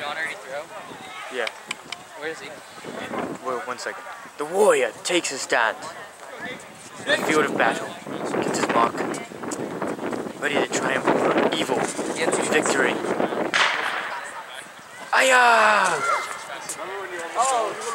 John already throw? Yeah. Where is he? Wait, one second. The warrior takes his stand. In the field of battle, gets his mark, ready to triumph over evil with victory. Aya! Ah! Oh,